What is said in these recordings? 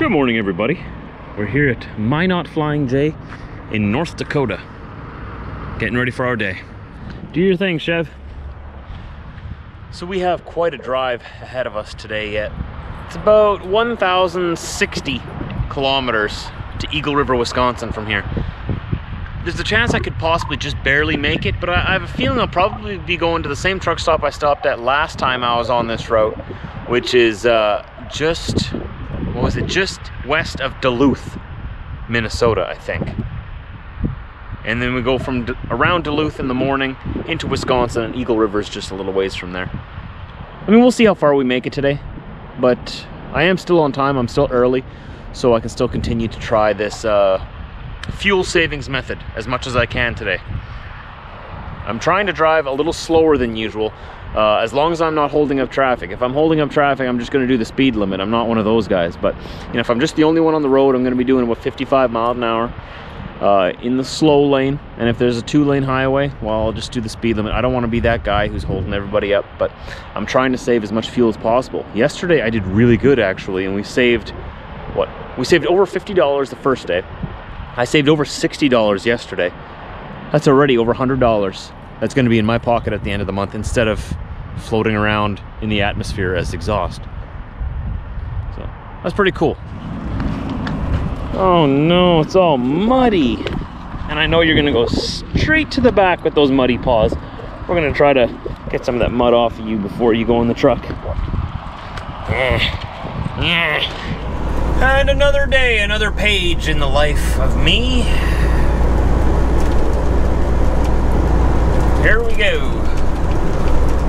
Good morning, everybody. We're here at Minot Flying J in North Dakota. Getting ready for our day. Do your thing, Chev. So we have quite a drive ahead of us today yet. It's about 1,060 kilometers to Eagle River, Wisconsin from here. There's a chance I could possibly just barely make it, but I, have a feeling I'll probably be going to the same truck stop I stopped at last time I was on this route, which is uh, just, what was it, just west of Duluth, Minnesota, I think. And then we go from around Duluth in the morning into Wisconsin, and Eagle River is just a little ways from there. I mean, we'll see how far we make it today, but I am still on time, I'm still early, so I can still continue to try this uh, fuel savings method as much as I can today. I'm trying to drive a little slower than usual, uh, as long as I'm not holding up traffic. If I'm holding up traffic, I'm just gonna do the speed limit. I'm not one of those guys, but you know, if I'm just the only one on the road, I'm gonna be doing about 55 miles an hour uh, in the slow lane. And if there's a two lane highway, well, I'll just do the speed limit. I don't wanna be that guy who's holding everybody up, but I'm trying to save as much fuel as possible. Yesterday, I did really good actually, and we saved, what? We saved over $50 the first day. I saved over $60 yesterday. That's already over $100 that's going to be in my pocket at the end of the month instead of floating around in the atmosphere as exhaust. So that's pretty cool. Oh no, it's all muddy. And I know you're going to go straight to the back with those muddy paws. We're going to try to get some of that mud off of you before you go in the truck. Yeah. Yeah. And another day, another page in the life of me. Here we go.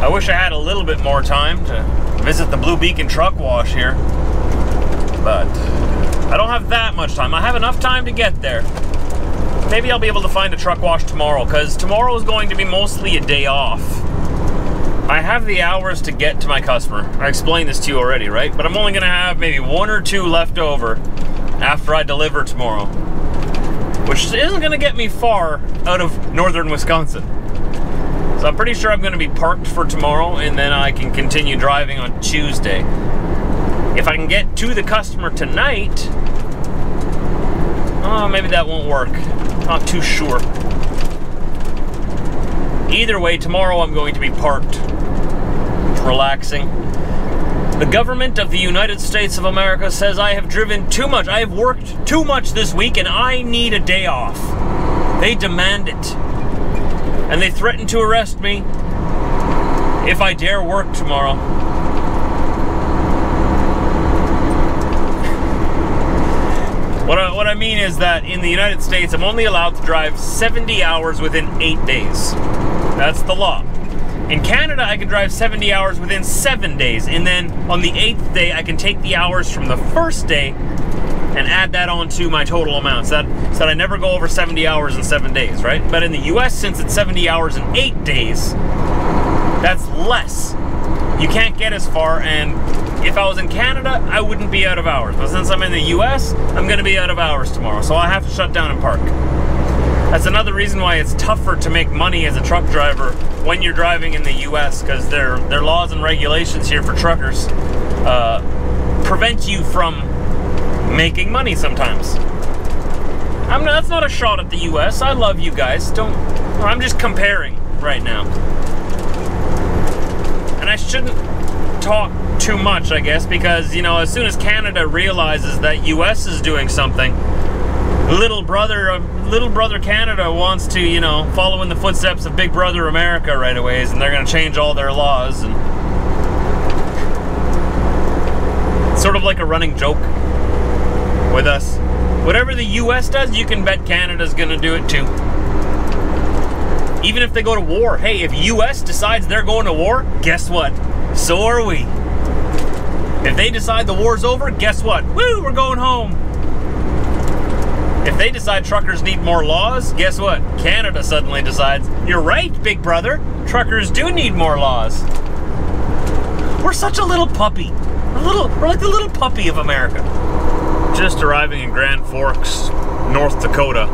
I wish I had a little bit more time to visit the Blue Beacon truck wash here. But I don't have that much time. I have enough time to get there. Maybe I'll be able to find a truck wash tomorrow, because tomorrow is going to be mostly a day off. I have the hours to get to my customer. I explained this to you already, right? But I'm only gonna have maybe one or two left over after I deliver tomorrow. Which isn't gonna get me far out of northern Wisconsin. So I'm pretty sure I'm gonna be parked for tomorrow and then I can continue driving on Tuesday. If I can get to the customer tonight, oh, maybe that won't work. Not too sure. Either way, tomorrow I'm going to be parked, relaxing. The government of the United States of America says I have driven too much. I have worked too much this week and I need a day off. They demand it. And they threaten to arrest me if I dare work tomorrow. What I, what I mean is that in the United States, I'm only allowed to drive 70 hours within eight days. That's the law. In Canada, I can drive 70 hours within seven days, and then on the eighth day, I can take the hours from the first day and add that on to my total amount so that, so that I never go over 70 hours in seven days, right? But in the US, since it's 70 hours in eight days, that's less. You can't get as far, and if I was in Canada, I wouldn't be out of hours. But since I'm in the US, I'm gonna be out of hours tomorrow, so I have to shut down and park. That's another reason why it's tougher to make money as a truck driver when you're driving in the U.S. because their their laws and regulations here for truckers uh, prevent you from making money sometimes. I'm not, that's not a shot at the U.S. I love you guys. Don't. I'm just comparing right now, and I shouldn't talk too much, I guess, because you know as soon as Canada realizes that U.S. is doing something little brother little brother Canada wants to, you know, follow in the footsteps of big brother America right away, and they're going to change all their laws and sort of like a running joke with us. Whatever the US does, you can bet Canada's going to do it too. Even if they go to war, hey, if US decides they're going to war, guess what? So are we. If they decide the war's over, guess what? Woo, we're going home. If they decide truckers need more laws, guess what? Canada suddenly decides, you're right, big brother, truckers do need more laws. We're such a little puppy. We're, little, we're like the little puppy of America. Just arriving in Grand Forks, North Dakota.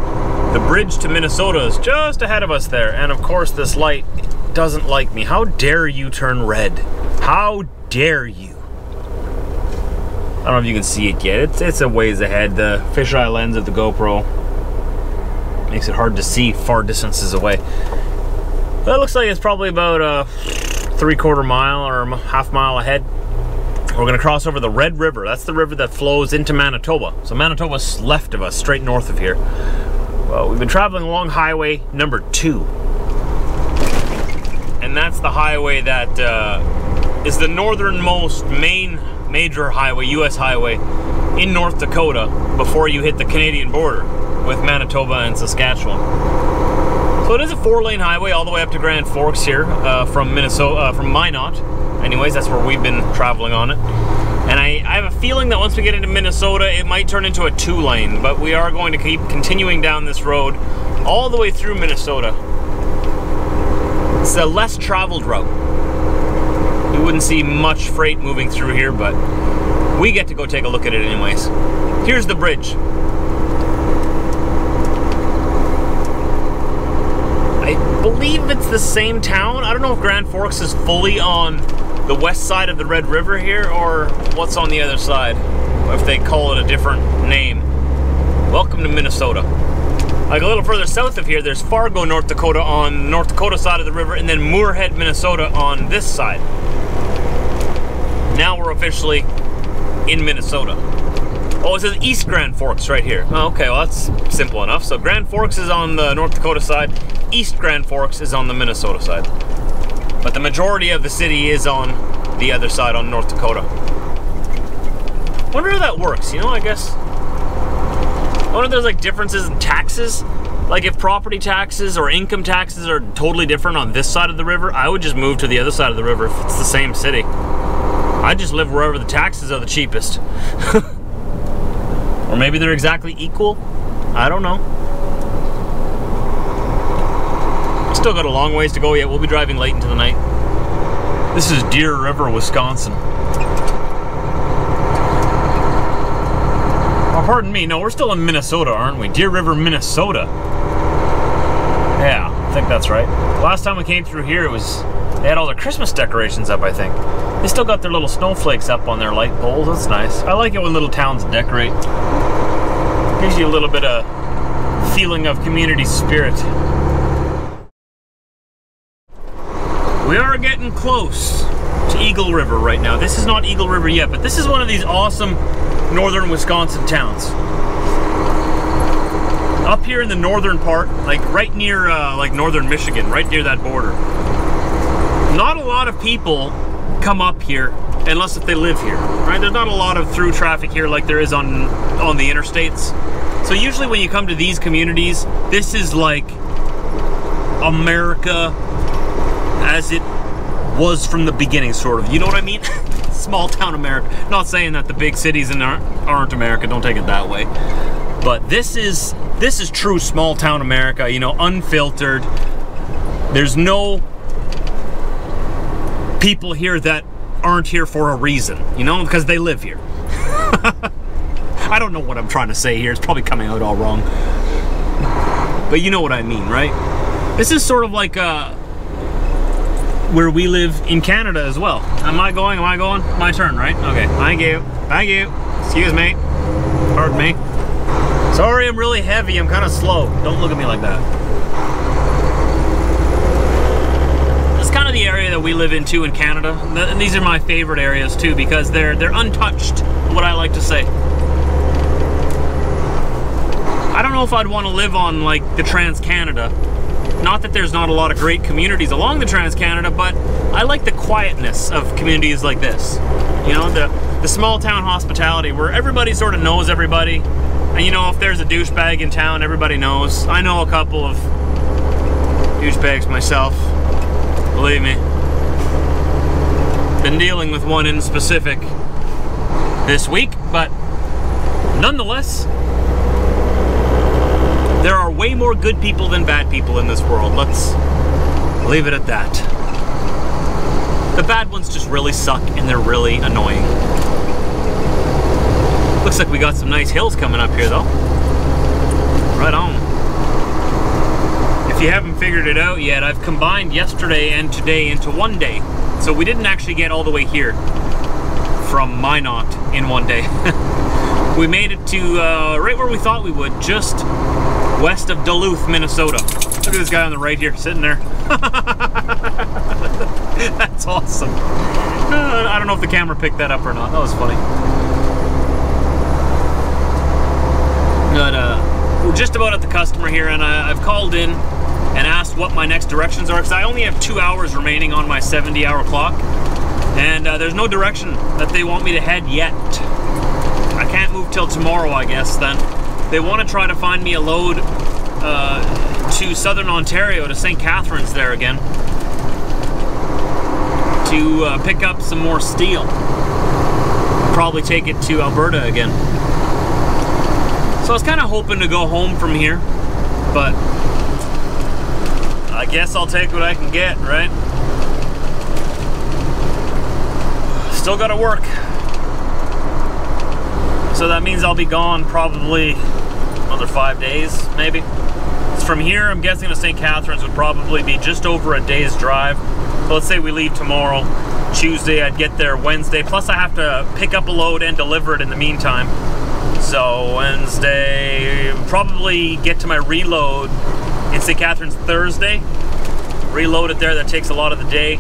The bridge to Minnesota is just ahead of us there, and of course this light doesn't like me. How dare you turn red? How dare you? I don't know if you can see it yet. It's, it's a ways ahead. The fisheye lens of the GoPro makes it hard to see far distances away. That looks like it's probably about a three quarter mile or half mile ahead. We're gonna cross over the Red River. That's the river that flows into Manitoba. So Manitoba's left of us, straight north of here. Well, we've been traveling along highway number two. And that's the highway that uh, is the northernmost main major highway, US highway, in North Dakota before you hit the Canadian border with Manitoba and Saskatchewan. So it is a four-lane highway all the way up to Grand Forks here uh, from Minnesota, uh, from Minot. Anyways, that's where we've been traveling on it. And I, I, have a feeling that once we get into Minnesota, it might turn into a two-lane, but we are going to keep continuing down this road all the way through Minnesota. It's a less traveled route. You wouldn't see much freight moving through here, but we get to go take a look at it anyways. Here's the bridge. I believe it's the same town. I don't know if Grand Forks is fully on the west side of the Red River here or what's on the other side, if they call it a different name. Welcome to Minnesota. Like a little further south of here, there's Fargo, North Dakota on North Dakota side of the river, and then Moorhead, Minnesota on this side. Now we're officially in Minnesota. Oh, it says East Grand Forks right here. Oh, okay, well that's simple enough. So Grand Forks is on the North Dakota side, East Grand Forks is on the Minnesota side. But the majority of the city is on the other side, on North Dakota. Wonder how that works, you know, I guess. I wonder if there's like differences in taxes. Like if property taxes or income taxes are totally different on this side of the river, I would just move to the other side of the river if it's the same city. I just live wherever the taxes are the cheapest. or maybe they're exactly equal. I don't know. Still got a long ways to go yet. We'll be driving late into the night. This is Deer River, Wisconsin. Oh, pardon me. No, we're still in Minnesota, aren't we? Deer River, Minnesota. Yeah, I think that's right. Last time we came through here, it was they had all their Christmas decorations up, I think. They still got their little snowflakes up on their light poles. That's nice. I like it when little towns decorate. Gives you a little bit of feeling of community spirit. We are getting close to Eagle River right now. This is not Eagle River yet, but this is one of these awesome northern Wisconsin towns. Up here in the northern part, like right near uh, like northern Michigan, right near that border. Not a lot of people come up here unless if they live here, right? There's not a lot of through traffic here like there is on on the interstates. So usually when you come to these communities, this is like America as it was from the beginning, sort of. You know what I mean? Small town America. Not saying that the big cities aren't, aren't America. Don't take it that way. But this is this is true small town America. You know, unfiltered. There's no people here that aren't here for a reason. You know, because they live here. I don't know what I'm trying to say here. It's probably coming out all wrong. But you know what I mean, right? This is sort of like a where we live in Canada as well. Am I going? Am I going? My turn, right? Okay. Thank you. Thank you. Excuse me. Pardon me. Sorry, I'm really heavy. I'm kind of slow. Don't look at me like that. This kind of the area that we live in too in Canada. And these are my favorite areas too because they're they're untouched. What I like to say. I don't know if I'd want to live on like the Trans Canada not that there's not a lot of great communities along the Trans-Canada, but I like the quietness of communities like this. You know, the, the small town hospitality where everybody sort of knows everybody. And you know, if there's a douchebag in town, everybody knows. I know a couple of douchebags myself, believe me. Been dealing with one in specific this week, but nonetheless, there are way more good people than bad people in this world. Let's leave it at that. The bad ones just really suck and they're really annoying. Looks like we got some nice hills coming up here though. Right on. If you haven't figured it out yet, I've combined yesterday and today into one day. So we didn't actually get all the way here from Minot in one day. we made it to uh, right where we thought we would, just west of Duluth, Minnesota. Look at this guy on the right here, sitting there. That's awesome. Uh, I don't know if the camera picked that up or not. That was funny. But uh, we're just about at the customer here, and I, I've called in and asked what my next directions are because I only have two hours remaining on my 70 hour clock and uh, there's no direction that they want me to head yet. I can't move till tomorrow I guess then. They want to try to find me a load uh, to southern Ontario to St. Catharines there again to uh, pick up some more steel. Probably take it to Alberta again. So I was kind of hoping to go home from here, but I guess I'll take what I can get, right? Still gotta work. So that means I'll be gone probably another five days, maybe. From here, I'm guessing to St. Catharines would probably be just over a day's drive. But let's say we leave tomorrow, Tuesday, I'd get there Wednesday. Plus I have to pick up a load and deliver it in the meantime. So Wednesday, probably get to my reload in St. Catharines Thursday. Reload it there, that takes a lot of the day.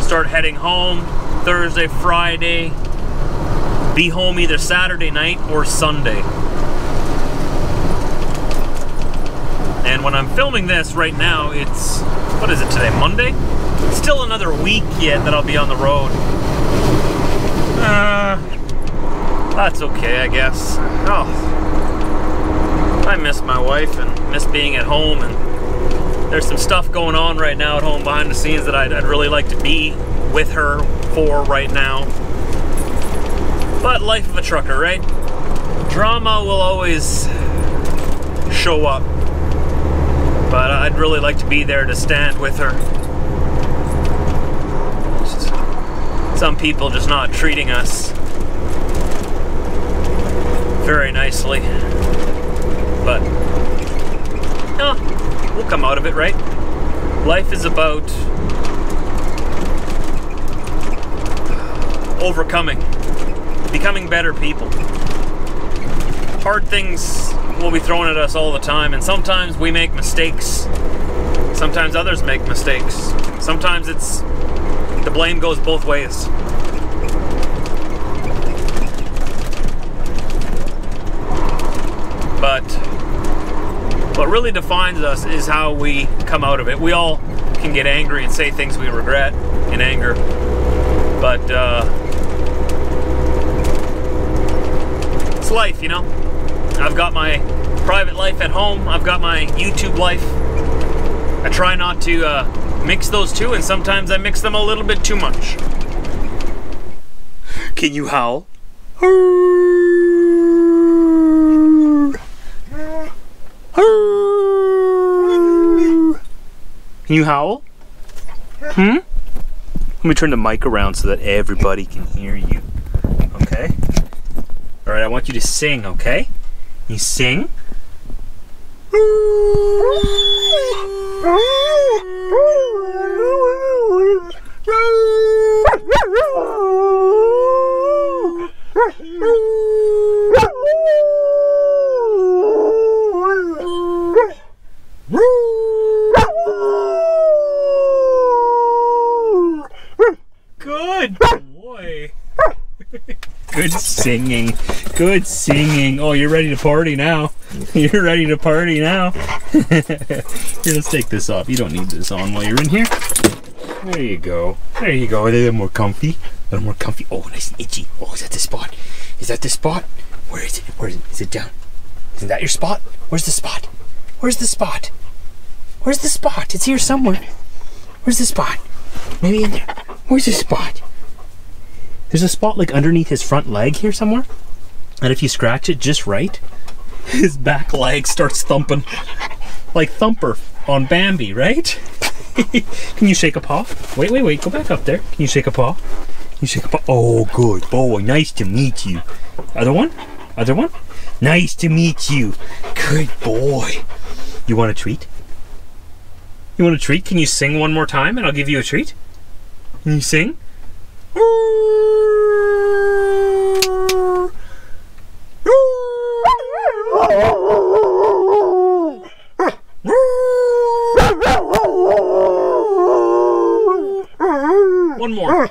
Start heading home Thursday, Friday. Be home either Saturday night or Sunday. And when I'm filming this right now, it's, what is it today, Monday? Still another week yet that I'll be on the road. Uh, that's okay, I guess. Oh, I miss my wife and miss being at home and there's some stuff going on right now at home behind the scenes that I'd, I'd really like to be with her for right now. But life of a trucker, right? Drama will always show up. But I'd really like to be there to stand with her. Some people just not treating us very nicely. But, oh, we'll come out of it, right? Life is about overcoming, becoming better people. Hard things will be thrown at us all the time, and sometimes we make mistakes. Sometimes others make mistakes. Sometimes it's the blame goes both ways. But what really defines us is how we come out of it. We all can get angry and say things we regret in anger, but uh, it's life, you know. I've got my private life at home. I've got my YouTube life. I try not to uh, mix those two, and sometimes I mix them a little bit too much. Can you howl? Can you howl? Hmm? Let me turn the mic around so that everybody can hear you. Okay? Alright, I want you to sing, okay? You sing? Good boy. Good singing. Good singing. Oh, you're ready to party now. You're ready to party now. here, let's take this off. You don't need this on while you're in here. There you go. There you go. A little more comfy. A little more comfy. Oh, nice and itchy. Oh, is that the spot? Is that the spot? Where is it? Where is it? Is it down? Isn't that your spot? Where's the spot? Where's the spot? Where's the spot? It's here somewhere. Where's the spot? Maybe in there. Where's the spot? There's a spot like underneath his front leg here somewhere. And if you scratch it just right, his back leg starts thumping. Like Thumper on Bambi, right? Can you shake a paw? Wait, wait, wait. Go back up there. Can you shake a paw? Can you shake a paw? Oh, good boy. Nice to meet you. Other one? Other one? Nice to meet you. Good boy. You want a treat? You want a treat? Can you sing one more time and I'll give you a treat? Can you sing? One more.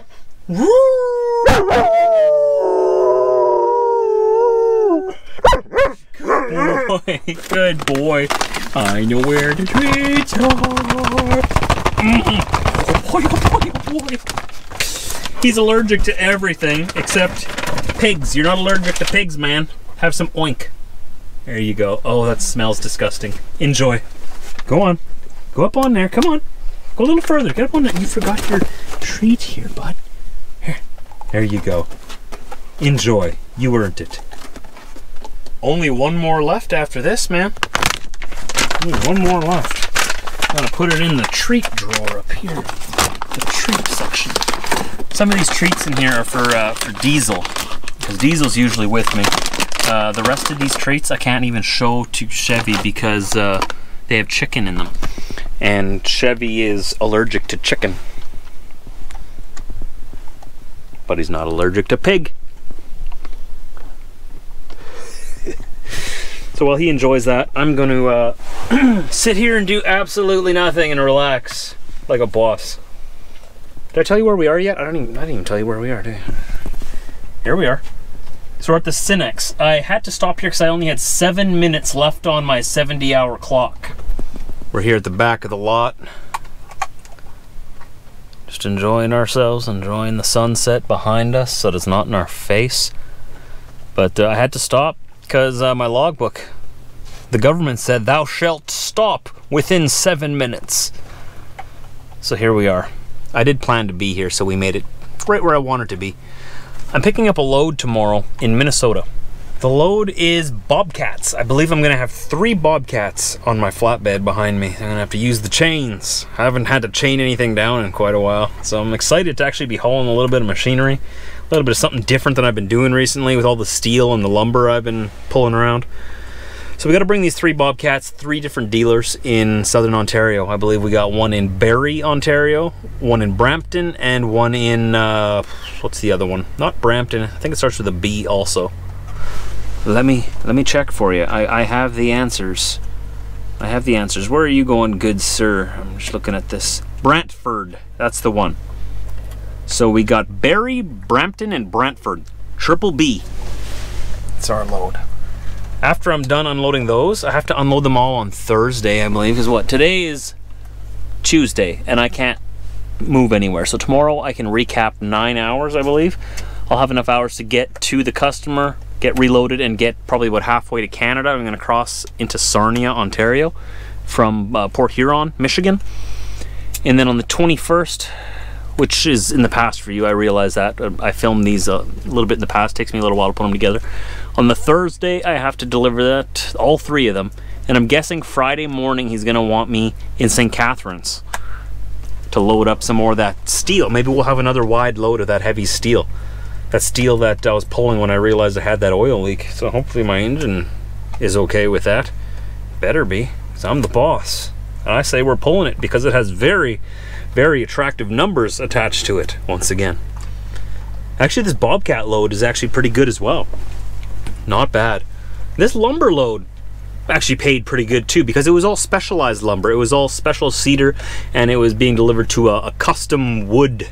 boy. Good boy. I know where the treats are. Mm -mm. Oh boy, oh boy, oh boy. He's allergic to everything except pigs. You're not allergic to pigs, man. Have some oink. There you go. Oh, that smells disgusting. Enjoy. Go on. Go up on there. Come on. Go a little further. Get up on that. You forgot your treat here, bud. Here. There you go. Enjoy. You earned it. Only one more left after this, man. Only one more left. Gonna put it in the treat drawer up here. The treat section. Some of these treats in here are for uh, for Diesel, because Diesel's usually with me. Uh, the rest of these treats I can't even show to Chevy because uh, they have chicken in them. And Chevy is allergic to chicken. But he's not allergic to pig. so while he enjoys that, I'm going to uh, sit here and do absolutely nothing and relax like a boss. Did I tell you where we are yet? I don't even, I didn't even tell you where we are, did I? Here we are. So we're at the Cenex. I had to stop here because I only had seven minutes left on my 70 hour clock. We're here at the back of the lot. Just enjoying ourselves, enjoying the sunset behind us so it's not in our face. But uh, I had to stop because uh, my logbook, the government said, thou shalt stop within seven minutes. So here we are. I did plan to be here, so we made it right where I wanted to be. I'm picking up a load tomorrow in Minnesota. The load is bobcats. I believe I'm gonna have three bobcats on my flatbed behind me. I'm gonna have to use the chains. I haven't had to chain anything down in quite a while. So I'm excited to actually be hauling a little bit of machinery. A little bit of something different than I've been doing recently with all the steel and the lumber I've been pulling around. So we got to bring these three Bobcats, three different dealers in Southern Ontario. I believe we got one in Barrie, Ontario, one in Brampton, and one in, uh, what's the other one? Not Brampton, I think it starts with a B also. Let me, let me check for you. I, I have the answers. I have the answers. Where are you going, good sir? I'm just looking at this. Brantford, that's the one. So we got Barrie, Brampton, and Brantford. Triple B. It's our load after I'm done unloading those, I have to unload them all on Thursday, I believe, because what, today is Tuesday, and I can't move anywhere. So tomorrow I can recap nine hours, I believe. I'll have enough hours to get to the customer, get reloaded, and get probably about halfway to Canada. I'm gonna cross into Sarnia, Ontario, from uh, Port Huron, Michigan. And then on the 21st, which is in the past for you. I realize that. I filmed these a little bit in the past. It takes me a little while to put them together. On the Thursday, I have to deliver that, all three of them. And I'm guessing Friday morning he's going to want me in St. Catharines to load up some more of that steel. Maybe we'll have another wide load of that heavy steel. That steel that I was pulling when I realized I had that oil leak. So hopefully my engine is okay with that. Better be, because I'm the boss. And I say we're pulling it because it has very very attractive numbers attached to it once again. Actually, this Bobcat load is actually pretty good as well. Not bad. This lumber load actually paid pretty good too because it was all specialized lumber. It was all special cedar and it was being delivered to a, a custom wood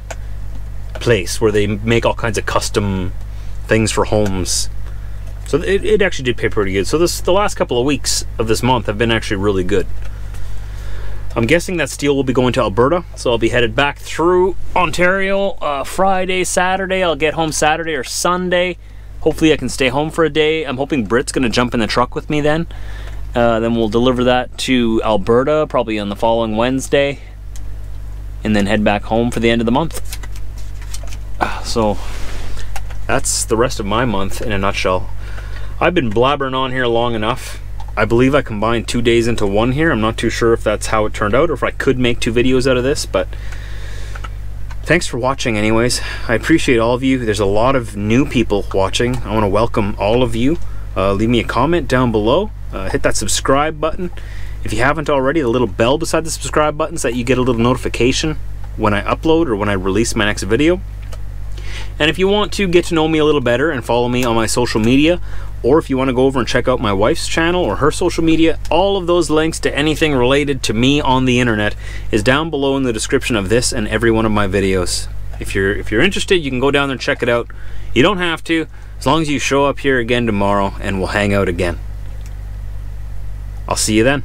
place where they make all kinds of custom things for homes. So it, it actually did pay pretty good. So this the last couple of weeks of this month have been actually really good. I'm guessing that steel will be going to Alberta, so I'll be headed back through Ontario uh, Friday, Saturday. I'll get home Saturday or Sunday. Hopefully I can stay home for a day. I'm hoping Britt's going to jump in the truck with me then. Uh, then we'll deliver that to Alberta probably on the following Wednesday. And then head back home for the end of the month. Uh, so that's the rest of my month in a nutshell. I've been blabbering on here long enough. I believe I combined two days into one here. I'm not too sure if that's how it turned out or if I could make two videos out of this, but thanks for watching anyways. I appreciate all of you. There's a lot of new people watching. I want to welcome all of you. Uh, leave me a comment down below. Uh, hit that subscribe button. If you haven't already, the little bell beside the subscribe button so that you get a little notification when I upload or when I release my next video. And if you want to get to know me a little better and follow me on my social media, or if you want to go over and check out my wife's channel or her social media, all of those links to anything related to me on the internet is down below in the description of this and every one of my videos. if you're if you're interested, you can go down there and check it out. You don't have to, as long as you show up here again tomorrow and we'll hang out again. I'll see you then.